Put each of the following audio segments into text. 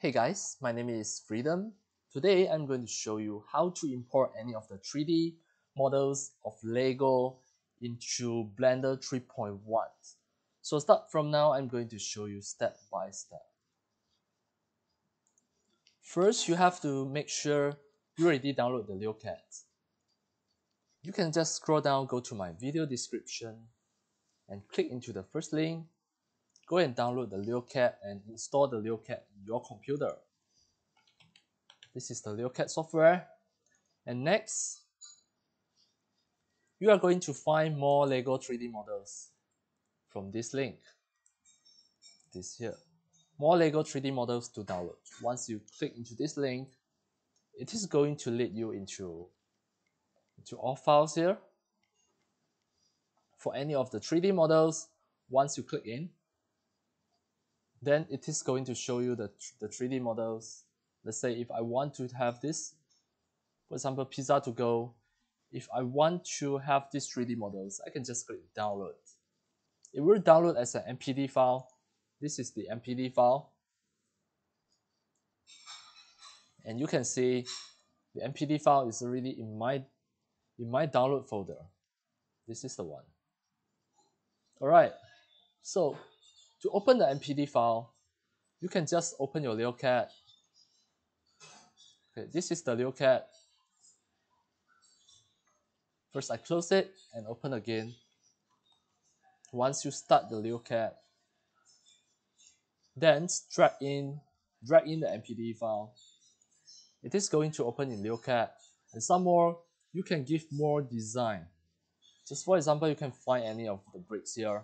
Hey guys, my name is Freedom. Today I'm going to show you how to import any of the 3D models of Lego into Blender 3.1. So start from now, I'm going to show you step by step. First, you have to make sure you already download the LeoCAD. You can just scroll down, go to my video description, and click into the first link go and download the LeoCAD and install the LeoCAD in your computer. This is the LeoCAD software. And next, you are going to find more LEGO 3D models from this link. This here. More LEGO 3D models to download. Once you click into this link, it is going to lead you into, into all files here. For any of the 3D models, once you click in, then it is going to show you the, the 3D models. Let's say if I want to have this, for example, pizza to go, if I want to have these 3D models, I can just click download. It will download as an MPD file. This is the MPD file. And you can see the MPD file is already in my, in my download folder. This is the one. All right, so to open the MPD file, you can just open your LeoCAD. Okay, this is the LeoCAD. First, I close it and open again. Once you start the LeoCAD, then drag in, drag in the MPD file. It is going to open in LeoCAD. And some more, you can give more design. Just for example, you can find any of the bricks here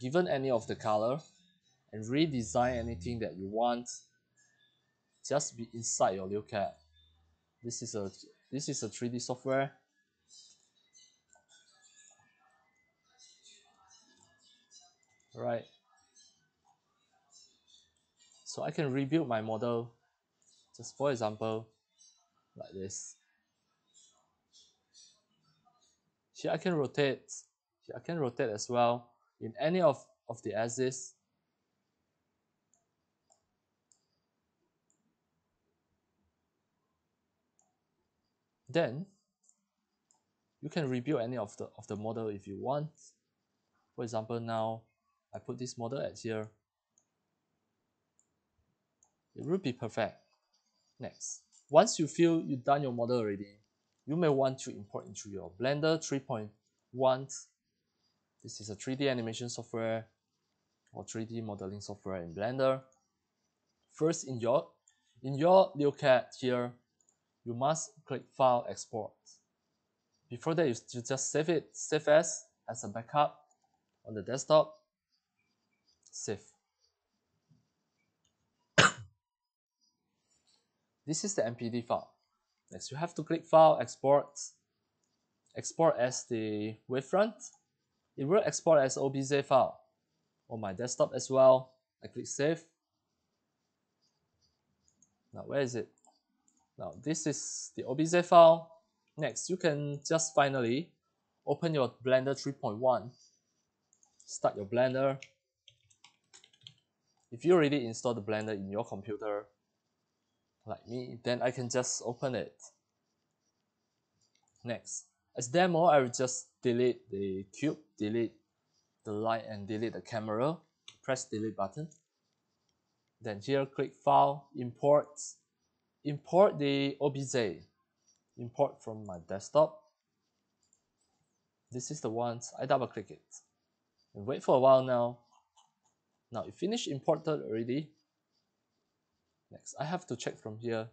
given any of the color and redesign anything that you want just be inside your LeoCAD. This is a this is a 3D software. Right. So I can rebuild my model just for example like this. Here I can rotate. Here I can rotate as well in any of, of the axes then you can rebuild any of the of the model if you want. For example now I put this model at here. It will be perfect. Next once you feel you've done your model already you may want to import into your blender 3.1 this is a 3D animation software or 3D modeling software in Blender. First, in your in your LeoCAD here, you must click File Export. Before that, you, you just save it, save as, as a backup on the desktop. Save. this is the MPD file. Next, you have to click File, Export, export as the wavefront it will export as OBJ file on my desktop as well. I click save. Now where is it? Now this is the OBJ file. Next, you can just finally open your Blender 3.1. Start your Blender. If you already installed the Blender in your computer, like me, then I can just open it. Next, as demo, I will just delete the cube, delete the light and delete the camera. Press delete button. Then here click file, import, import the OBJ, import from my desktop. This is the one, I double click it. And wait for a while now. Now it finished imported already. Next, I have to check from here.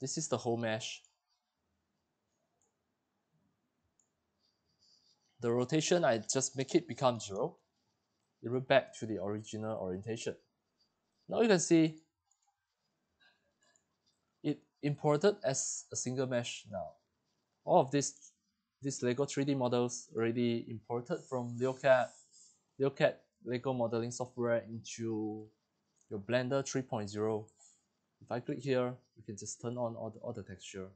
This is the whole mesh. The rotation, I just make it become zero. It will back to the original orientation. Now you can see it imported as a single mesh now. All of these, these LEGO 3D models already imported from LeoCAD, LeoCAD LEGO modeling software into your Blender 3.0. If I click here, you can just turn on all the, all the texture.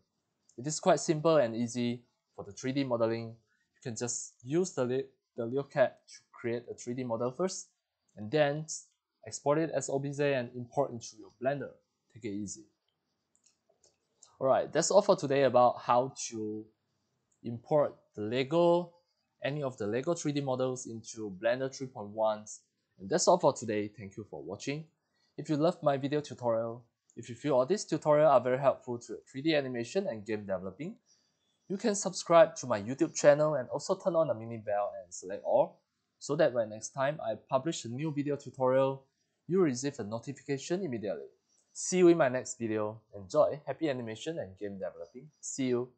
It is quite simple and easy for the 3D modeling you can just use the, the LeoCAD to create a 3D model first, and then export it as OBJ and import into your Blender. Take it easy. Alright, that's all for today about how to import the Lego, any of the Lego 3D models into Blender 3.1. And that's all for today. Thank you for watching. If you loved my video tutorial, if you feel all these tutorials are very helpful to 3D animation and game developing, you can subscribe to my YouTube channel and also turn on the mini bell and select all so that when next time I publish a new video tutorial, you receive a notification immediately. See you in my next video. Enjoy, happy animation and game developing. See you.